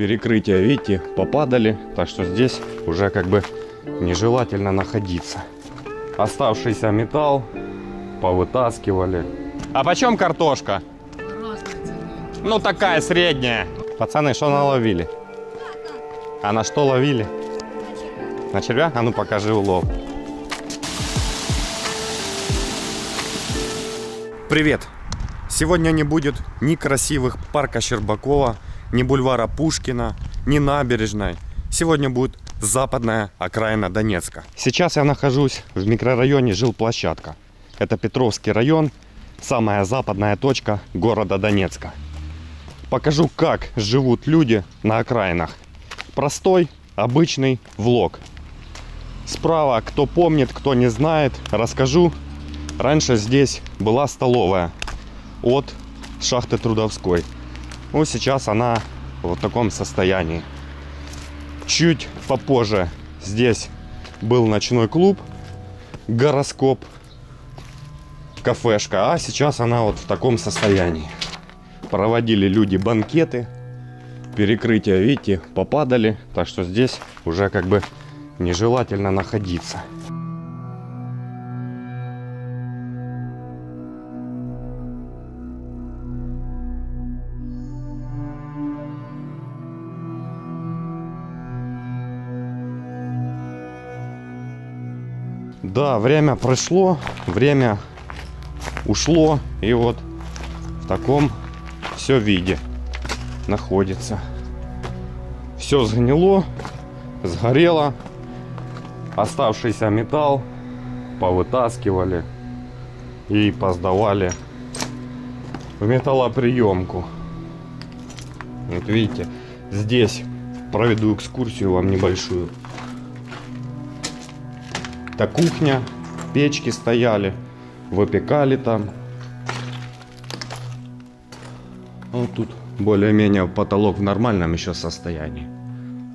Перекрытия, видите, попадали, так что здесь уже как бы нежелательно находиться. Оставшийся металл повытаскивали. А почем картошка? Ну такая средняя. Пацаны, что наловили? А на что ловили? На червя? А ну покажи улов. Привет! Сегодня не будет ни красивых парка Щербакова, ни бульвара Пушкина, ни набережной. Сегодня будет западная окраина Донецка. Сейчас я нахожусь в микрорайоне Жилплощадка. Это Петровский район, самая западная точка города Донецка. Покажу, как живут люди на окраинах. Простой, обычный влог. Справа, кто помнит, кто не знает, расскажу. Раньше здесь была столовая от шахты Трудовской. Ну, сейчас она в вот таком состоянии. Чуть попозже здесь был ночной клуб, гороскоп, кафешка, а сейчас она вот в таком состоянии. Проводили люди банкеты, перекрытия, видите, попадали, так что здесь уже как бы нежелательно находиться. Да, время прошло, время ушло, и вот в таком все виде находится. Все сгнило, сгорело, оставшийся металл повытаскивали и поздавали в металлоприемку. Вот видите, здесь проведу экскурсию вам небольшую. Это кухня, печки стояли, выпекали там. Вот тут более-менее потолок в нормальном еще состоянии.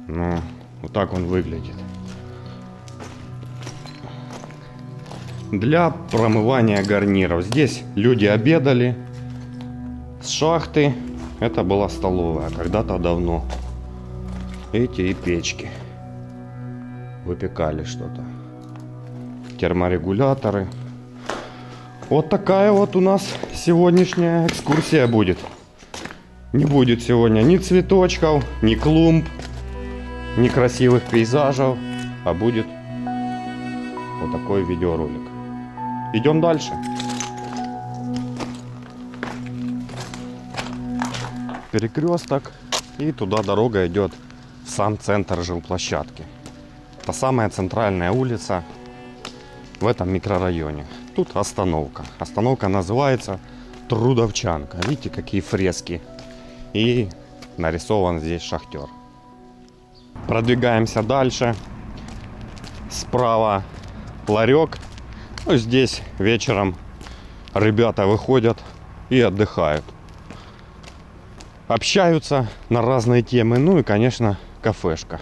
Но вот так он выглядит. Для промывания гарниров. Здесь люди обедали с шахты. Это была столовая когда-то давно. Эти и печки. Выпекали что-то терморегуляторы. Вот такая вот у нас сегодняшняя экскурсия будет. Не будет сегодня ни цветочков, ни клумб, ни красивых пейзажей, а будет вот такой видеоролик. Идем дальше. Перекресток. И туда дорога идет в сам центр жилплощадки. Та самая центральная улица, в этом микрорайоне. Тут остановка. Остановка называется Трудовчанка. Видите, какие фрески. И нарисован здесь шахтер. Продвигаемся дальше. Справа ларек. Ну, здесь вечером ребята выходят и отдыхают. Общаются на разные темы. Ну и, конечно, кафешка.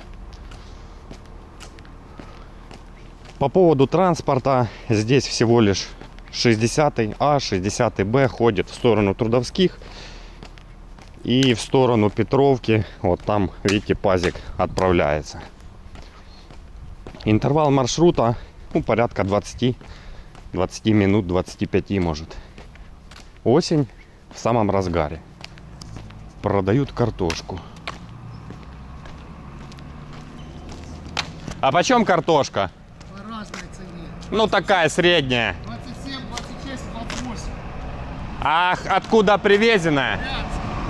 По поводу транспорта, здесь всего лишь 60 А, 60 Б ходит в сторону Трудовских и в сторону Петровки. Вот там, видите, пазик отправляется. Интервал маршрута ну, порядка 20, 20 минут, 25 может. Осень в самом разгаре. Продают картошку. А почем картошка? Ну, такая средняя. 27, 26, 28. Ах, откуда привезенная?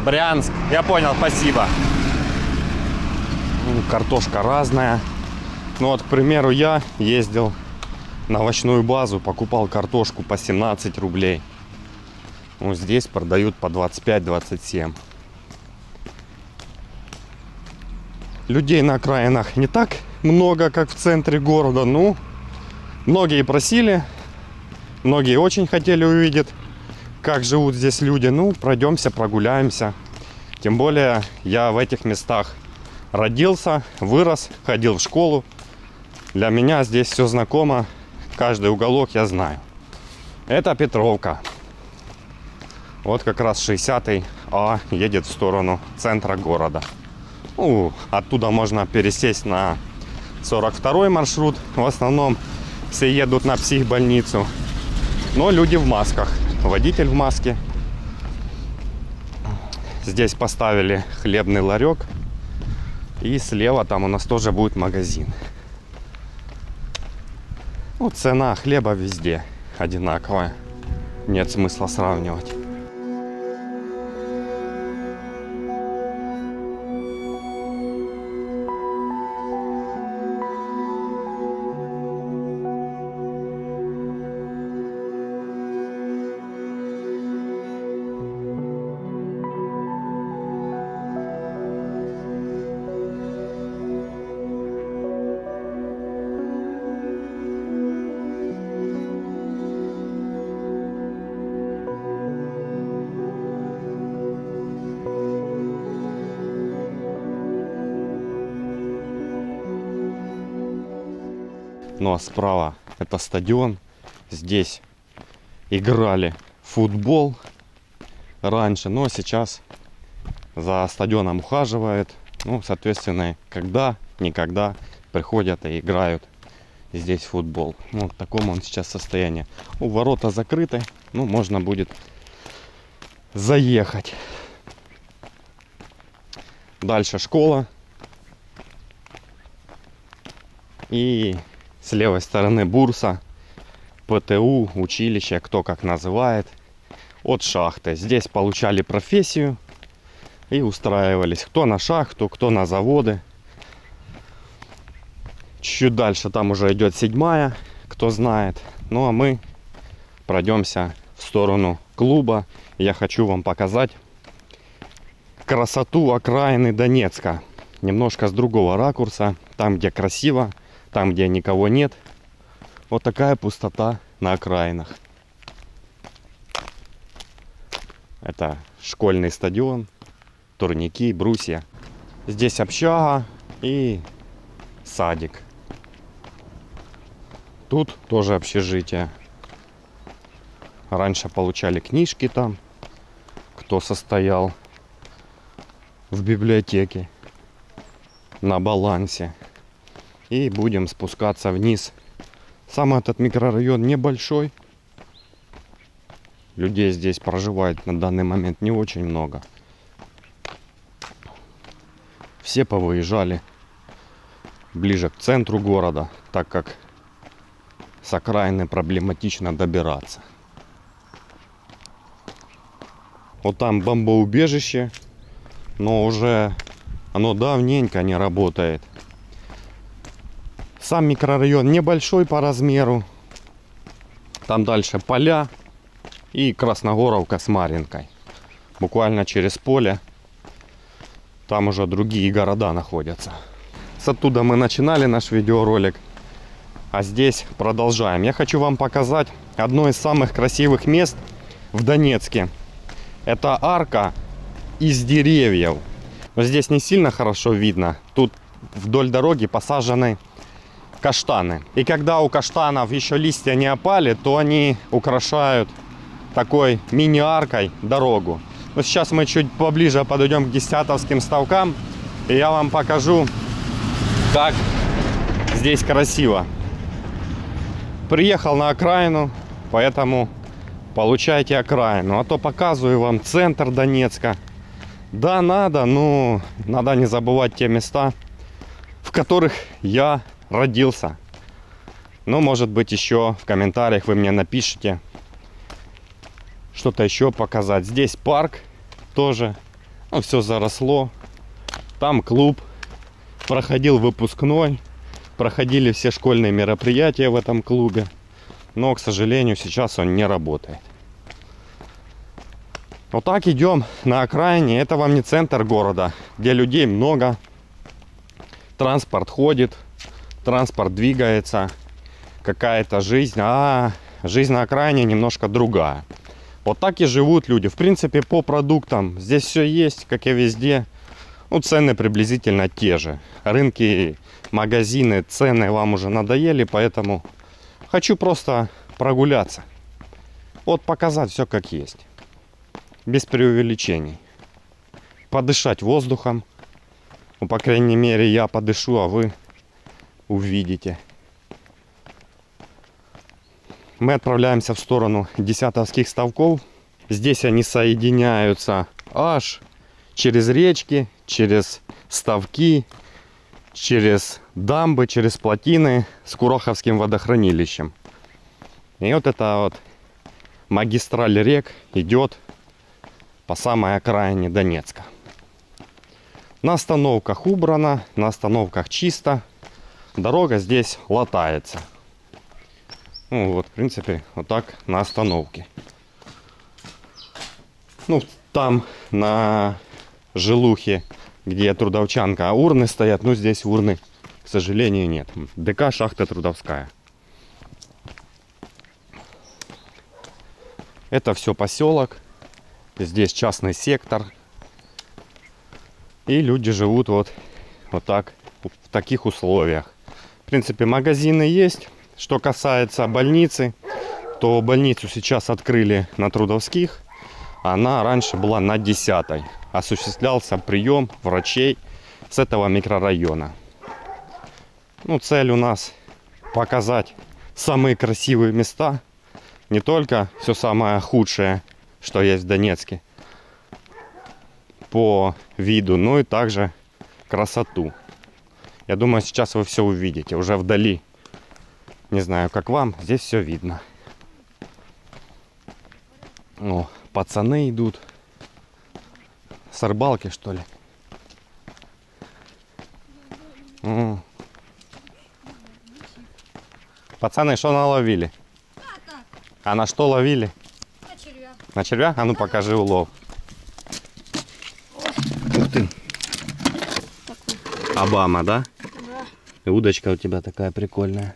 Брянск. Брянск. Я понял, спасибо. Ну, Картошка разная. Ну вот, к примеру, я ездил на овощную базу, покупал картошку по 17 рублей. Ну, здесь продают по 25-27. Людей на окраинах не так много, как в центре города. Ну, Многие просили, многие очень хотели увидеть, как живут здесь люди. Ну, пройдемся, прогуляемся. Тем более я в этих местах родился, вырос, ходил в школу. Для меня здесь все знакомо, каждый уголок я знаю. Это Петровка. Вот как раз 60 А едет в сторону центра города. Ну, оттуда можно пересесть на 42 маршрут. В основном все едут на психбольницу. Но люди в масках. Водитель в маске. Здесь поставили хлебный ларек. И слева там у нас тоже будет магазин. Ну, цена хлеба везде одинаковая. Нет смысла сравнивать. Ну а справа это стадион. Здесь играли футбол раньше, но сейчас за стадионом ухаживают. Ну, соответственно, когда, никогда приходят и играют здесь футбол. Ну, в таком он сейчас состоянии. У ворота закрыты, ну, можно будет заехать. Дальше школа. И с левой стороны бурса, ПТУ, училище, кто как называет, от шахты. Здесь получали профессию и устраивались. Кто на шахту, кто на заводы. Чуть дальше там уже идет седьмая, кто знает. Ну а мы пройдемся в сторону клуба. Я хочу вам показать красоту окраины Донецка. Немножко с другого ракурса. Там, где красиво, там, где никого нет. Вот такая пустота на окраинах. Это школьный стадион, турники, брусья. Здесь общага и садик. Тут тоже общежитие. Раньше получали книжки там, кто состоял в библиотеке на балансе и будем спускаться вниз. Сам этот микрорайон небольшой. Людей здесь проживает на данный момент не очень много. Все повыезжали ближе к центру города, так как с окраины проблематично добираться. Вот там бомбоубежище, но уже оно давненько не работает. Сам микрорайон небольшой по размеру. Там дальше поля и Красногоровка с Маринкой. Буквально через поле. Там уже другие города находятся. С оттуда мы начинали наш видеоролик. А здесь продолжаем. Я хочу вам показать одно из самых красивых мест в Донецке. Это арка из деревьев. Но здесь не сильно хорошо видно. Тут вдоль дороги посажены каштаны. И когда у каштанов еще листья не опали, то они украшают такой мини-аркой дорогу. Но сейчас мы чуть поближе подойдем к десятовским ставкам, и я вам покажу, как здесь красиво. Приехал на окраину, поэтому получайте окраину. А то показываю вам центр Донецка. Да, надо, но надо не забывать те места, в которых я родился. Ну, может быть, еще в комментариях вы мне напишите что-то еще показать. Здесь парк тоже. Ну, все заросло. Там клуб. Проходил выпускной. Проходили все школьные мероприятия в этом клубе. Но, к сожалению, сейчас он не работает. Вот так идем на окраине. Это вам не центр города, где людей много. Транспорт ходит транспорт двигается, какая-то жизнь, а жизнь на окраине немножко другая. Вот так и живут люди. В принципе, по продуктам здесь все есть, как и везде. Ну, цены приблизительно те же. Рынки, магазины, цены вам уже надоели, поэтому хочу просто прогуляться. Вот показать все как есть. Без преувеличений. Подышать воздухом. Ну, по крайней мере, я подышу, а вы увидите. Мы отправляемся в сторону десятовских ставков. Здесь они соединяются аж через речки, через ставки, через дамбы, через плотины с Куроховским водохранилищем. И вот эта вот магистраль рек идет по самой окраине Донецка. На остановках убрано, на остановках чисто. Дорога здесь латается. Ну вот, в принципе, вот так на остановке. Ну, там на жилухе, где трудовчанка, а урны стоят. Ну, здесь урны, к сожалению, нет. ДК шахта трудовская. Это все поселок. Здесь частный сектор. И люди живут вот, вот так, в таких условиях. Принципе, магазины есть. Что касается больницы, то больницу сейчас открыли на Трудовских. Она раньше была на 10 Осуществлялся прием врачей с этого микрорайона. Ну, цель у нас показать самые красивые места. Не только все самое худшее, что есть в Донецке по виду, но и также красоту. Я думаю, сейчас вы все увидите уже вдали. Не знаю, как вам, здесь все видно. О, пацаны идут. С рыбалки, что ли? М. Пацаны, что наловили? А на что ловили? На червя. На червя? А ну покажи улов. Ух ты. Обама, да? И удочка у тебя такая прикольная.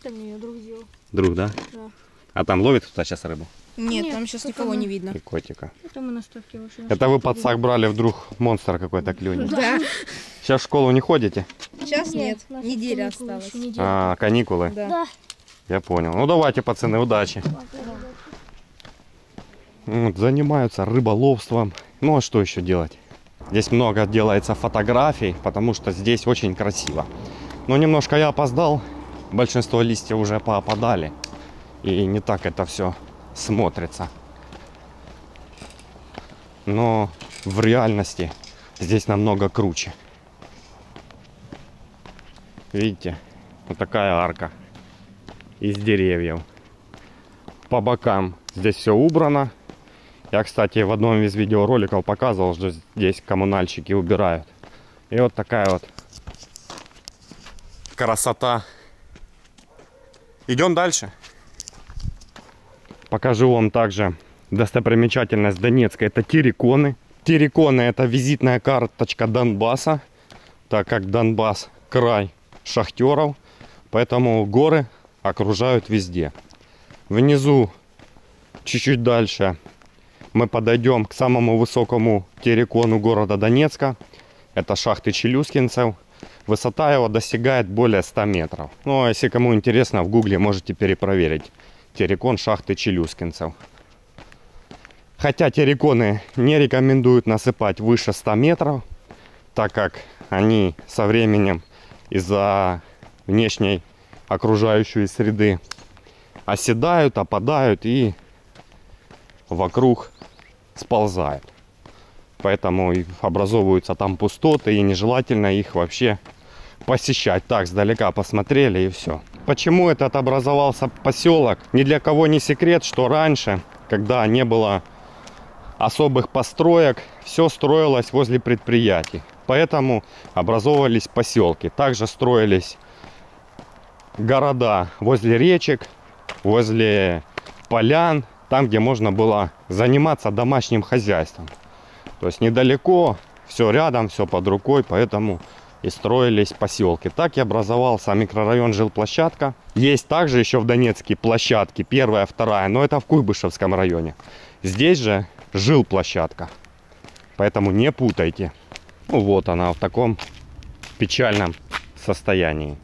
Это мне ее друг сделал. Друг, да? Да. А там ловит кто-то сейчас рыбу? Нет, Нет, там сейчас никого мы. не видно. И котика. Это мы на ставке вышли. Это вы подсак брали, вдруг монстр какой-то клюнет. Да. Сейчас в школу не ходите? Сейчас нет. Неделя осталась. А, каникулы. Да. Да. Я понял. Ну давайте, пацаны, удачи. Вот, занимаются рыболовством. Ну а что еще делать? Здесь много делается фотографий, потому что здесь очень красиво. Но немножко я опоздал. Большинство листьев уже поопадали. И не так это все смотрится. Но в реальности здесь намного круче. Видите? Вот такая арка из деревьев. По бокам здесь все убрано. Я, кстати, в одном из видеороликов показывал, что здесь коммунальщики убирают. И вот такая вот красота. Идем дальше. Покажу вам также достопримечательность Донецка. Это терриконы. Терриконы это визитная карточка Донбасса, так как Донбасс край шахтеров, поэтому горы окружают везде. Внизу, чуть-чуть дальше, мы подойдем к самому высокому террикону города Донецка. Это шахты Челюскинцев. Высота его достигает более 100 метров. Ну, а если кому интересно, в гугле можете перепроверить. Террикон шахты Челюскинцев. Хотя терриконы не рекомендуют насыпать выше 100 метров, так как они со временем из-за внешней окружающей среды оседают, опадают и вокруг сползают. Поэтому образовываются там пустоты, и нежелательно их вообще посещать. Так, сдалека посмотрели и все. Почему этот образовался поселок? Ни для кого не секрет, что раньше, когда не было особых построек, все строилось возле предприятий. Поэтому образовывались поселки. Также строились города возле речек, возле полян, там, где можно было заниматься домашним хозяйством. То есть недалеко, все рядом, все под рукой, поэтому и строились поселки. Так и образовался микрорайон жилплощадка. Есть также еще в Донецке площадки, первая, вторая, но это в Куйбышевском районе. Здесь же жилплощадка, поэтому не путайте. Ну вот она в таком печальном состоянии.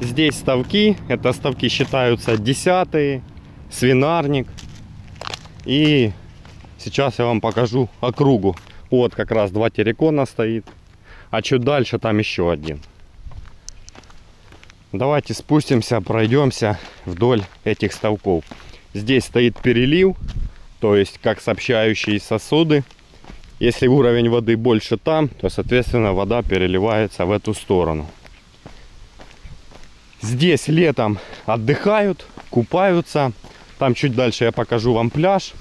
Здесь ставки, это ставки считаются десятые, свинарник. И сейчас я вам покажу округу. Вот как раз два террикона стоит. А чуть дальше там еще один. Давайте спустимся, пройдемся вдоль этих ставков. Здесь стоит перелив, то есть как сообщающие сосуды. Если уровень воды больше там, то соответственно вода переливается в эту сторону. Здесь летом отдыхают, купаются. Там чуть дальше я покажу вам пляж.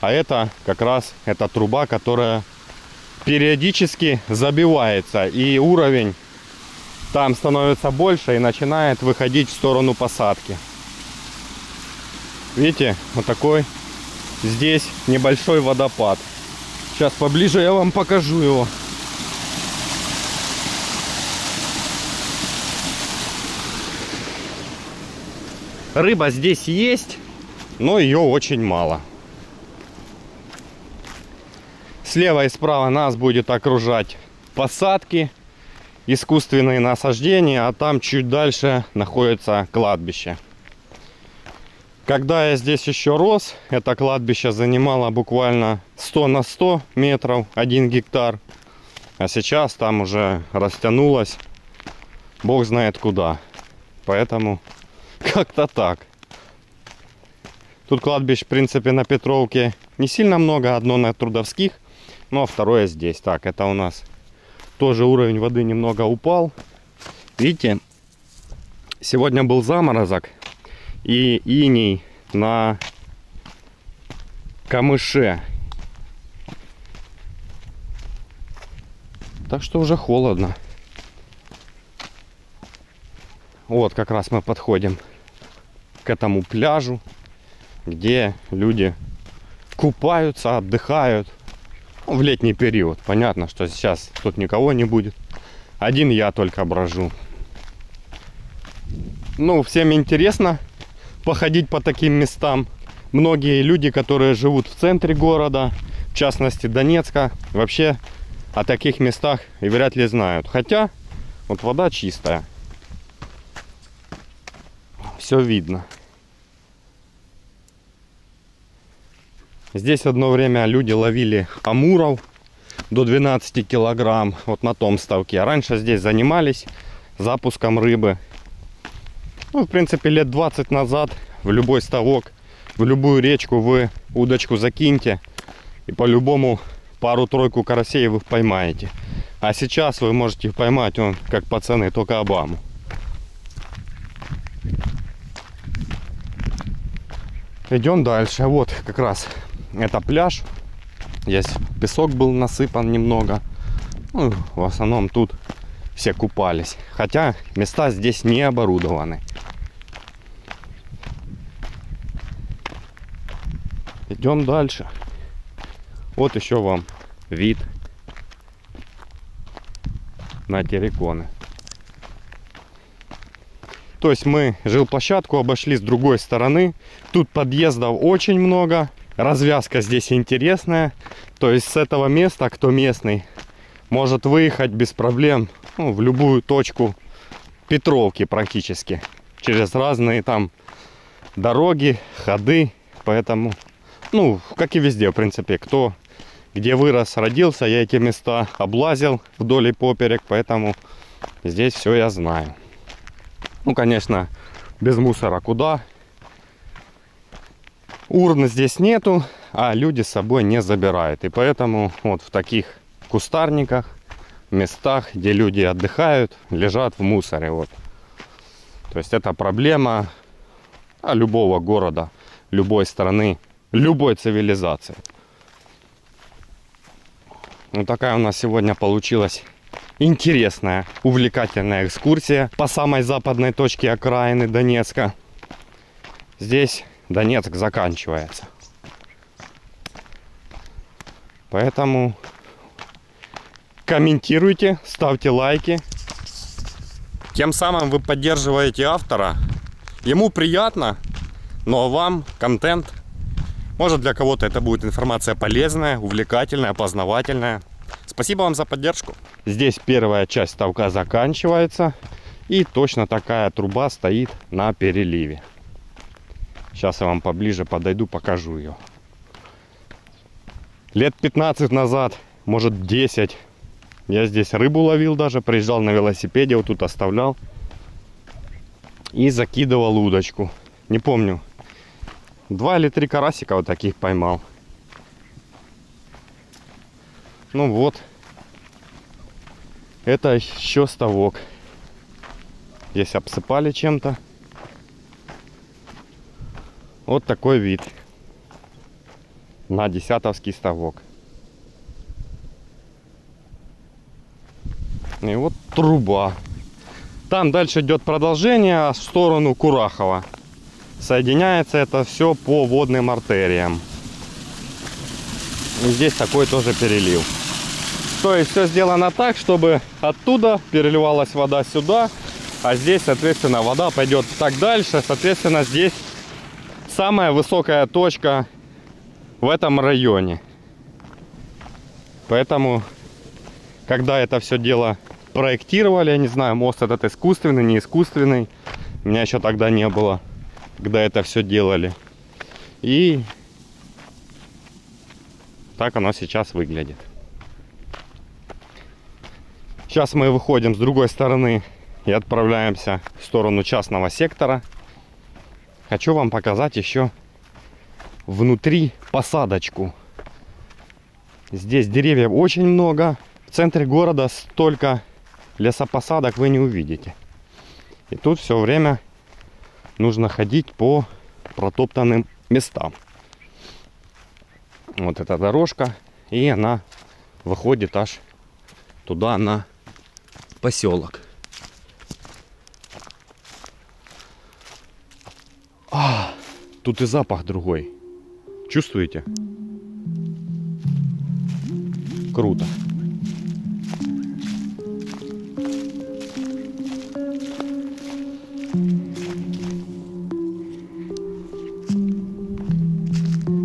А это как раз эта труба, которая периодически забивается. И уровень там становится больше и начинает выходить в сторону посадки. Видите, вот такой здесь небольшой водопад. Сейчас поближе я вам покажу его. Рыба здесь есть, но ее очень мало. Слева и справа нас будет окружать посадки, искусственные насаждения, а там чуть дальше находится кладбище. Когда я здесь еще рос, это кладбище занимало буквально 100 на 100 метров, 1 гектар. А сейчас там уже растянулось, бог знает куда. Поэтому как-то так. Тут кладбищ, в принципе, на Петровке не сильно много. Одно на Трудовских, ну а второе здесь. Так, это у нас тоже уровень воды немного упал. Видите, сегодня был заморозок и иней на камыше. Так что уже холодно. Вот как раз мы подходим к этому пляжу, где люди купаются, отдыхают в летний период. Понятно, что сейчас тут никого не будет. Один я только брожу. Ну, всем интересно походить по таким местам. Многие люди, которые живут в центре города, в частности Донецка, вообще о таких местах и вряд ли знают. Хотя, вот вода чистая. Все видно. Здесь одно время люди ловили амуров до 12 килограмм вот на том ставке. Раньше здесь занимались запуском рыбы. Ну, в принципе, лет 20 назад в любой ставок, в любую речку вы удочку закиньте. И по-любому пару-тройку карасей вы поймаете. А сейчас вы можете поймать, он как пацаны, только Обаму. Идем дальше. Вот как раз это пляж. Здесь песок был насыпан немного. Ну, в основном тут все купались. Хотя места здесь не оборудованы. Идем дальше. Вот еще вам вид на терриконы. То есть мы жилплощадку обошли с другой стороны. Тут подъездов очень много развязка здесь интересная. То есть с этого места, кто местный, может выехать без проблем ну, в любую точку Петровки практически. Через разные там дороги, ходы. Поэтому, ну, как и везде, в принципе, кто где вырос, родился, я эти места облазил вдоль и поперек, поэтому здесь все я знаю. Ну, конечно, без мусора куда, Урн здесь нету, а люди с собой не забирают. И поэтому вот в таких кустарниках, местах, где люди отдыхают, лежат в мусоре. Вот. То есть это проблема а, любого города, любой страны, любой цивилизации. Вот такая у нас сегодня получилась интересная, увлекательная экскурсия по самой западной точке окраины Донецка. Здесь Донецк заканчивается. Поэтому комментируйте, ставьте лайки. Тем самым вы поддерживаете автора. Ему приятно, но вам контент. Может для кого-то это будет информация полезная, увлекательная, познавательная. Спасибо вам за поддержку. Здесь первая часть ставка заканчивается. И точно такая труба стоит на переливе. Сейчас я вам поближе подойду, покажу ее. Лет 15 назад может 10. Я здесь рыбу ловил даже, приезжал на велосипеде, вот тут оставлял. И закидывал удочку. Не помню. Два или три карасика вот таких поймал. Ну вот. Это еще ставок. Здесь обсыпали чем-то. Вот такой вид. На десятовский ставок. И вот труба. Там дальше идет продолжение в сторону Курахова. Соединяется это все по водным артериям. И здесь такой тоже перелив. То есть все сделано так, чтобы оттуда переливалась вода сюда, а здесь, соответственно, вода пойдет так дальше. Соответственно, здесь самая высокая точка в этом районе. Поэтому, когда это все дело проектировали, я не знаю, мост этот искусственный, не искусственный, меня еще тогда не было, когда это все делали. И так оно сейчас выглядит. Сейчас мы выходим с другой стороны и отправляемся в сторону частного сектора. Хочу вам показать еще внутри посадочку. Здесь деревьев очень много. В центре города столько лесопосадок вы не увидите. И тут все время нужно ходить по протоптанным местам. Вот эта дорожка. И она выходит аж туда на поселок. А, тут и запах другой. Чувствуете? Круто.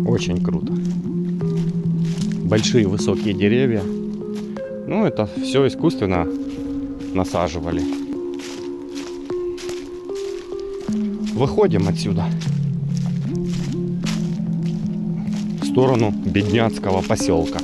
Очень круто. Большие высокие деревья. Ну, это все искусственно насаживали. Выходим отсюда. В сторону бедняцкого поселка.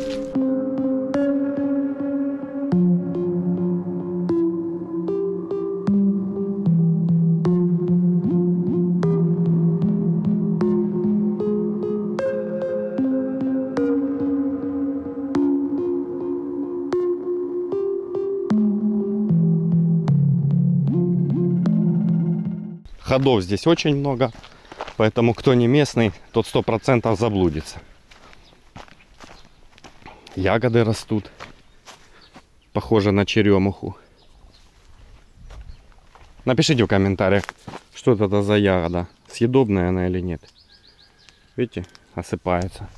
Ходов здесь очень много, поэтому кто не местный, тот сто процентов заблудится. Ягоды растут, похоже на черемуху. Напишите в комментариях, что это за ягода, съедобная она или нет. Видите, осыпается.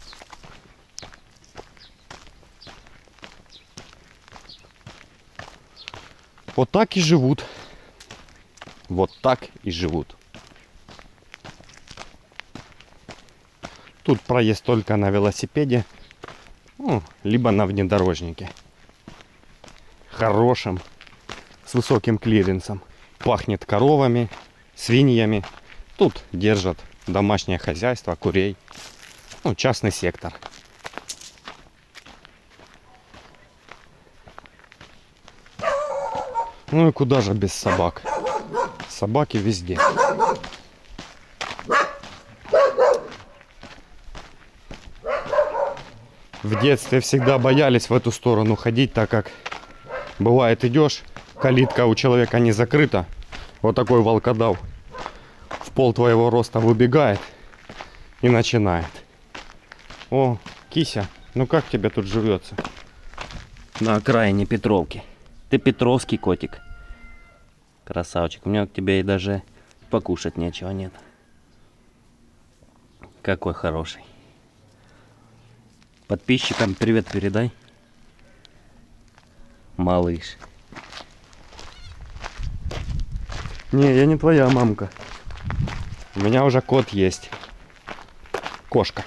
Вот так и живут. Вот так и живут. Тут проезд только на велосипеде, ну, либо на внедорожнике. Хорошим, с высоким клиренсом. Пахнет коровами, свиньями. Тут держат домашнее хозяйство, курей. Ну, частный сектор. Ну и куда же без собак? Собаки везде. В детстве всегда боялись в эту сторону ходить, так как бывает идешь, калитка у человека не закрыта. Вот такой волкодав в пол твоего роста выбегает и начинает. О, кися, ну как тебе тут живется? На окраине Петровки. Ты Петровский котик. Красавчик. У меня к тебе и даже покушать нечего нет. Какой хороший. Подписчикам привет передай. Малыш. Не, я не твоя мамка. У меня уже кот есть. Кошка.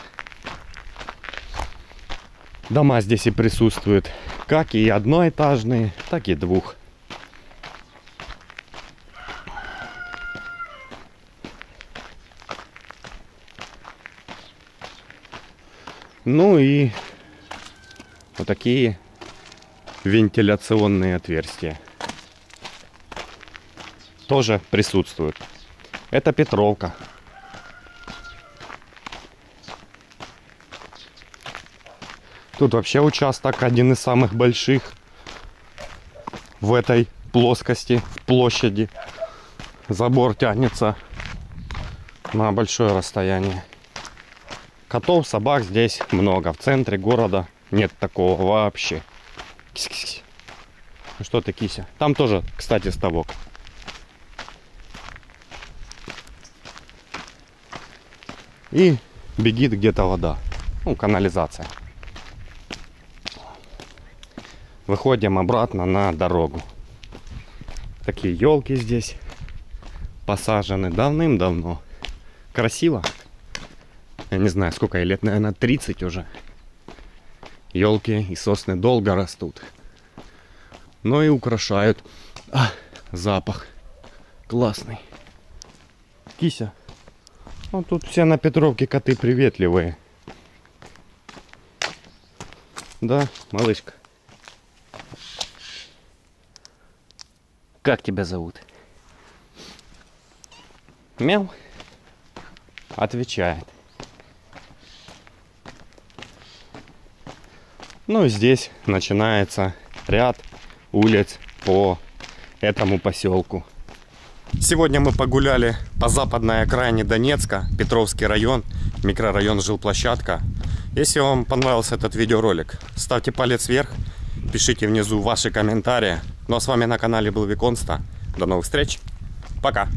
Дома здесь и присутствуют. Как и одноэтажные, так и двух. Ну и Вот такие вентиляционные отверстия. Тоже присутствуют. Это Петровка. Тут вообще участок один из самых больших в этой плоскости, в площади. Забор тянется на большое расстояние. Котов, собак здесь много. В центре города нет такого вообще. Кись-кись-кись. Ну что ты, кися? Там тоже, кстати, ставок. И бегит где-то вода. Ну, канализация. Выходим обратно на дорогу. Такие елки здесь посажены давным-давно. Красиво. Я не знаю, сколько ей лет, наверное, 30 уже. Елки и сосны долго растут. Но и украшают. А, запах классный. Кися. Ну, тут все на Петровке коты приветливые. Да, малышка. Как тебя зовут? Мяу. Отвечает. Ну здесь начинается ряд улиц по этому поселку. Сегодня мы погуляли по западной окраине Донецка, Петровский район, микрорайон Жилплощадка. Если вам понравился этот видеоролик, ставьте палец вверх, пишите внизу ваши комментарии. Ну а с вами на канале был Виконста. До новых встреч. Пока.